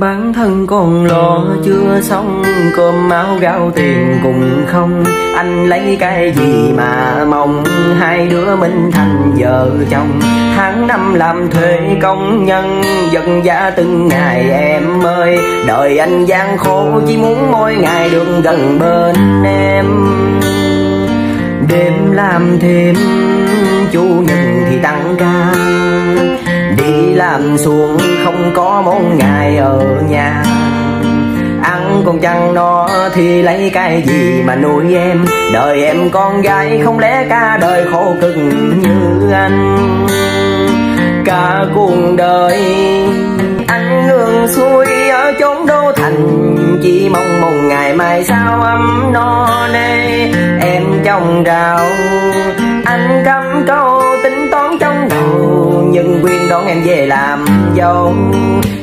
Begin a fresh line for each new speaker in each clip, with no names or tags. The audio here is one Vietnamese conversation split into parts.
Bản thân còn lo chưa xong, Cơm áo gạo tiền cùng không. Anh lấy cái gì mà mong? Hai đứa mình thành vợ chồng. Tháng năm làm thuê công nhân Giật giá từng ngày em ơi. Đời anh gian khổ, chỉ muốn mỗi ngày được gần bên em. Đêm làm thêm, Chủ nhật thì tăng ca. Đi làm xuống không có một ngày ở nhà. Ăn còn chăng no thì lấy cái gì mà nuôi em? Đời em con gái không lẽ cả đời khổ cực như anh? Cả cuộc đời anh ngường xuôi ở chốn đô thành, Chỉ mong một ngày mai sao ấm no nê. Em trong rào, anh cắm câu tính toán trong đầu. Nhưng quyền đón em về làm dâu.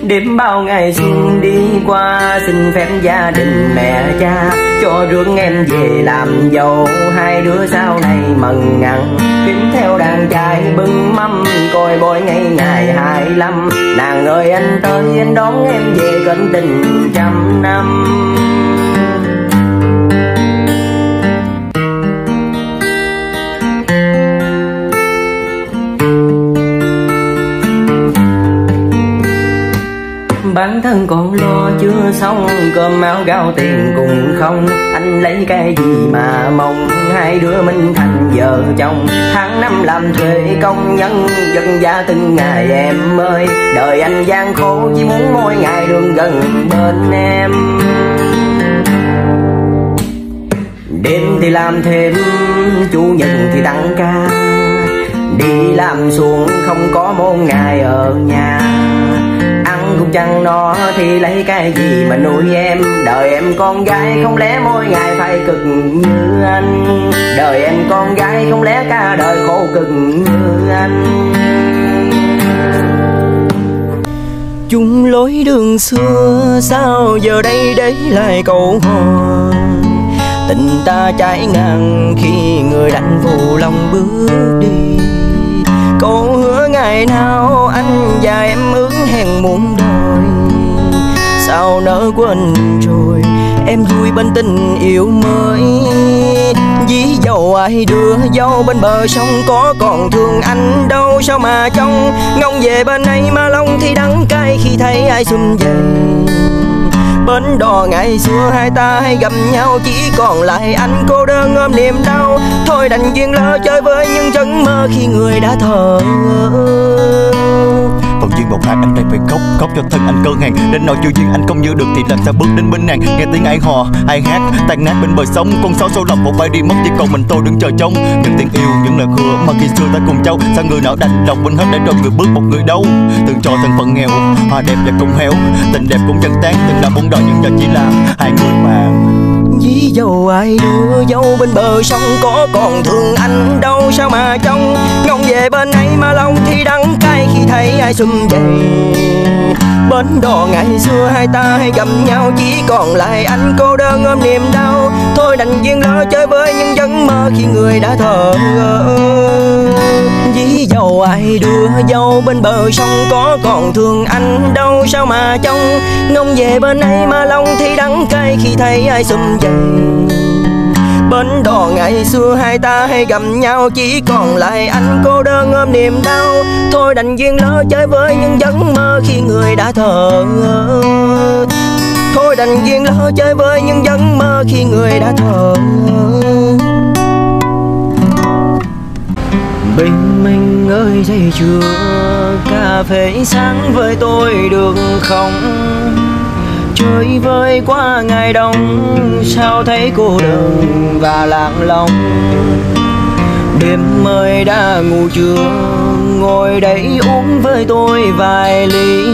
Đêm bao ngày xuân đi qua, Xin phép gia đình mẹ cha Cho rước em về làm dâu. Hai đứa sau này mần ngăn Kiếm theo đàn trai bưng mâm, Coi bôi ngày ngày hai lăm Nàng ơi, anh tới, anh đón em về cận tình trăm năm. Xong, cơm áo gạo tiền cùng không. Anh lấy cái gì mà mong? Hai đứa mình thành vợ chồng. Tháng năm làm thuê công nhân, dân gia từng ngày em ơi. Đời anh gian khổ, chỉ muốn mỗi ngày đường gần bên em. Đêm thì làm thêm, chủ nhật thì tăng ca. Đi làm xuống không có một ngày ở nhà cũng chẳng no thì lấy cái gì mà nuôi em? Đời em con gái không lẽ mỗi ngày phải cực như anh? Đời em con gái không lẽ cả đời khổ cực như anh? Chung lối đường xưa sao giờ đây đấy lại cầu hò tình ta trái ngang khi người đánh phụ lòng bước đi. Câu hứa ngày nào anh và em ước hẹn muôn đời sao nỡ quên rồi? Em vui bên tình yêu mới. Dí dầu ai đưa dâu bên bờ sông, có còn thương anh đâu, sao mà trông ngông về bên ấy? Mà lòng thì đắng cay khi thấy ai xuân về. Bến đò ngày xưa hai ta hay gặp nhau, chỉ còn lại anh cô đơn ôm niềm đau. Thôi đành duyên lỡ chơi với những giấc mơ khi người đã thờ
Phần một hai, anh trai phải khóc Khóc cho thân anh cơ hàng Đến nỗi chưa duyên anh không giữ được Thì làm sao bước đến bên nàng. Nghe tiếng ai hò, ai hát, tan nát bên bờ sông. Con sáo sâu lòng một bay đi mất Chỉ còn mình tôi đứng chờ trông Những tiếng yêu, những lời hứa mà khi xưa ta cùng châu Sao người nào đành lòng quên hết để rồi người bước một người đâu? Từng cho thân phận nghèo, Hoa đẹp và cũng héo. Tình đẹp cũng chân tan Từng là bóng đời nhưng giờ chỉ là hai người bạn
Dí dầu ai đưa dâu bên bờ sông, Có còn thương anh đâu, sao mà trông ngóng về bên ấy mà lòng thì đắng cay Khi thấy ai xum dậy Bến đò ngày xưa hai ta hay gặp nhau, Chỉ còn lại anh cô đơn ôm niềm đau. Thôi đành duyên lo chơi với những giấc mơ Khi người đã thờ ơ. Dí dầu ai đưa dâu bên bờ sông Có còn thương anh đâu, sao mà trông Ngông về bên ấy mà lòng thì đắng cay Khi thấy ai xum dậy. Bến đò ngày xưa hai ta hay gặp nhau, Chỉ còn lại anh cô đơn ôm niềm đau. Thôi đành duyên lỡ chơi với những giấc mơ Khi người đã thờ Thôi đành duyên lỡ chơi với những giấc mơ Khi người đã thờ Bình minh ơi, dậy chưa Cà phê sáng với tôi được không? Chơi vơi qua ngày đông, sao thấy cô đơn và lạc lòng đêm mới đã ngủ chưa ngồi đây uống với tôi vài ly.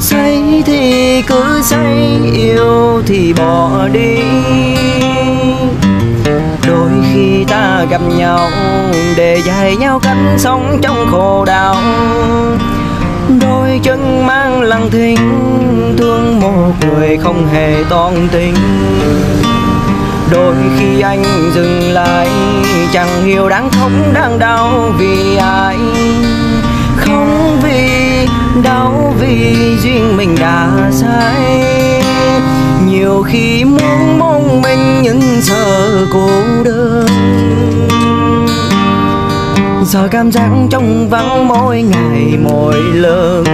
Say thì cứ say, yêu thì bỏ đi. Gặp nhau, để dạy nhau cách sống trong khổ đau. Đôi chân mang lặng thinh, thương một người không hề toan tình đôi khi anh dừng lại, chẳng hiểu đáng khóc đang đau vì ai. Không vì đau vì duyên mình đã sai. Nhiều khi muốn mong mình những sợ cô sợ cảm giác trong vắng mỗi ngày, mỗi lần.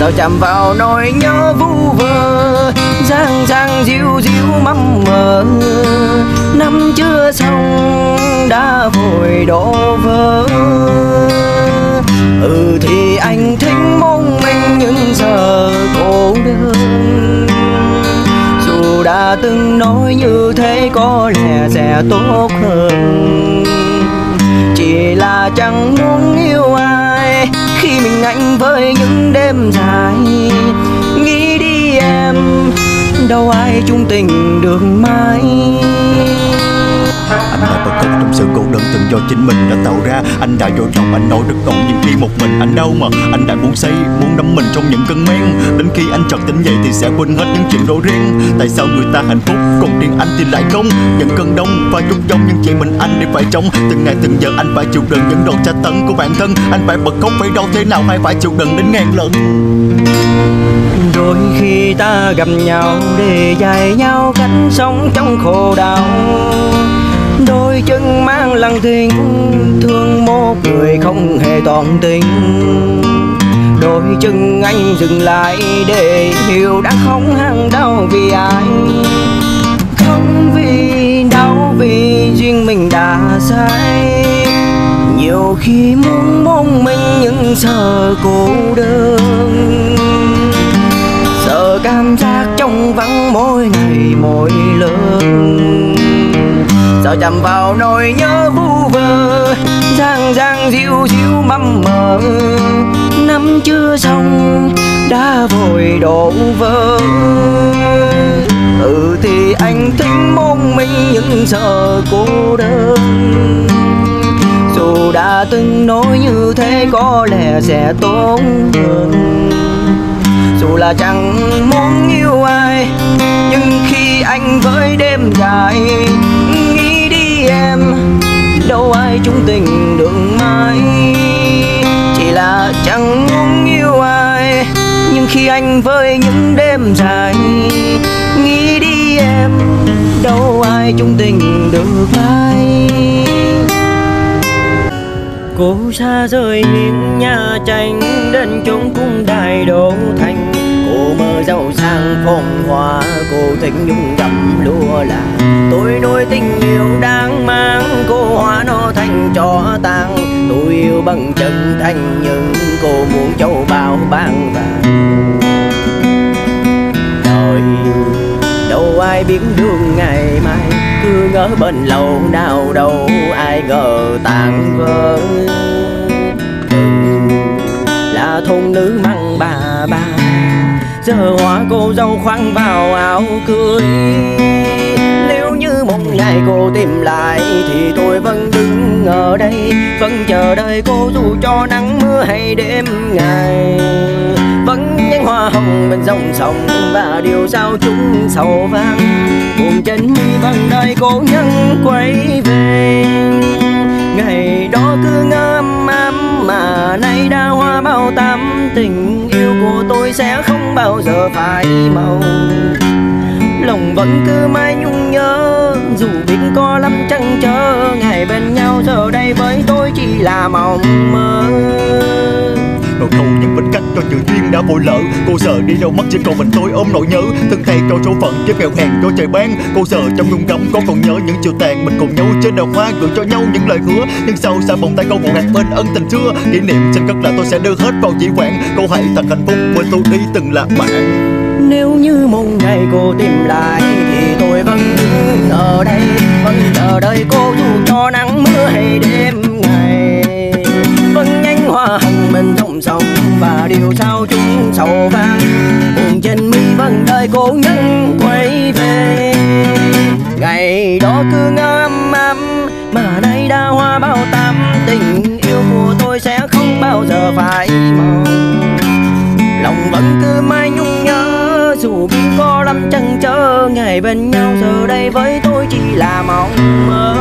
Sao chạm vào nỗi nhớ vu vơ giang giang diu diu mắm mờ. Năm chưa xong, đã vội đổ vỡ. Ừ thì anh thích mong mình nhưng giờ cô đơn. Dù đã từng nói như thế có lẽ sẽ tốt hơn chỉ là chẳng muốn yêu ai. Khi mình anh với những đêm dài, nghĩ đi em, đâu ai chung tình được mãi
sự cô đơn từng do chính mình đã tạo ra. Anh đã vô lòng anh nói được còn những khi một mình anh đau mà. Anh đã muốn say, muốn đắm mình trong những cơn men. Đến khi anh chợt tỉnh dậy thì sẽ quên hết những chuyện đôi riêng. Tại sao người ta hạnh phúc, còn riêng anh thì lại không? Những cơn đông và chút giông nhưng chỉ mình anh đi phải chống. Từng ngày từng giờ anh phải chịu đựng những đòn tra tấn của bản thân. Anh phải bật khóc phải đau thế nào hay phải chịu đựng đến ngàn lần?
Đôi khi ta gặp nhau để dạy nhau cách sống trong khổ đau lăng thinh, thương một người không hề toàn tình đôi chân anh dừng lại để hiểu đã không hàng đau vì ai. Không vì đau vì duyên mình đã sai nhiều khi muốn mong mình nhưng sợ cô đơn. Sợ cảm giác trong vắng mỗi ngày, mỗi lần. Sợ chạm vào nỗi nhớ giang giang mâm mắm mờ. Năm chưa xong, đã vội đổ vỡ ừ thì anh thích mong mình những sợ cô đơn. Dù đã từng nói như thế, có lẽ sẽ tốt hơn. Dù là chẳng muốn yêu ai, nhưng khi anh với đêm dài, nghĩ đi em, đâu ai chung tình khi anh với những đêm dài. Nghĩ đi em, đâu ai chung tình được ai. Cô xa rời miền nhà tranh, đến chốn cung đài đô thành. Cô mơ giàu sang phong hoa, cô thích nhung gặm lúa là. Tôi nuôi tình yêu đang mang, cô hóa nó thành cho tang. Tôi yêu bằng chân thành, nhưng cô muốn châu bao bang vàng ngỡ bên lâu nào đâu ai ngờ tàn vỡ. Là thôn nữ măng bà bà giờ hóa cô dâu khoan vào áo cưới một ngày cô tìm lại thì tôi vẫn đứng ở đây, vẫn chờ đợi cô dù cho nắng mưa hay đêm ngày. Vẫn nhánh hoa hồng bên dòng sông và điều sao chúng sầu vang. Buồn trên mi vẫn đợi cô nhân quay về. Ngày đó cứ ngâm ấm mà nay đã hoa bao tâm tình yêu của tôi sẽ không bao giờ phai màu lòng vẫn cứ mãi nhung nhớ. Dù biết có lắm chăng chớ ngày bên nhau giờ đây với tôi chỉ là mộng mơ.
Nỗi câu những bên cách cho chữ duyên đã vội lỡ. Cô sợ đi đâu mất chỉ còn mình tôi ôm nỗi nhớ. Thân thề cho số phận, kiếp nghèo hèn cho trời ban. Cô sợ trong nhung đắm có còn nhớ những chiều tàn. Mình cùng nhau trên đào hoa gửi cho nhau những lời hứa. Nhưng sau xa vòng tay câu một hạt bên ân tình xưa. Kỷ niệm xin cất là tôi sẽ đưa hết vào dĩ quản cô hãy thật hạnh phúc quên tôi đi từng là bạn
nếu như một ngày cô tìm lại thì tôi vẫn đứng ở đây, vẫn chờ đợi cô dù cho nắng mưa hay đêm ngày. Vâng, vẫn nhanh hoa hồng mình trong sông và điều sao chúng sầu vang. Buồn trên mi vẫn đợi cô nhân quay về. Bên nhau, giờ đây với tôi chỉ là mộng mơ.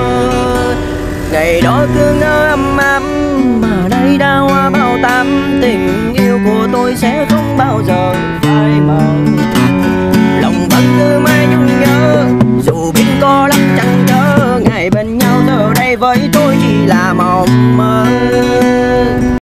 Ngày đó cứ ngỡ ấm ấm mà nay đã hoa bao tâm tình yêu của tôi sẽ không bao giờ phai màu lòng vẫn cứ mãi nhung nhớ, dù biết có lắm chẳng chớ ngày bên nhau, giờ đây với tôi chỉ là mộng mơ.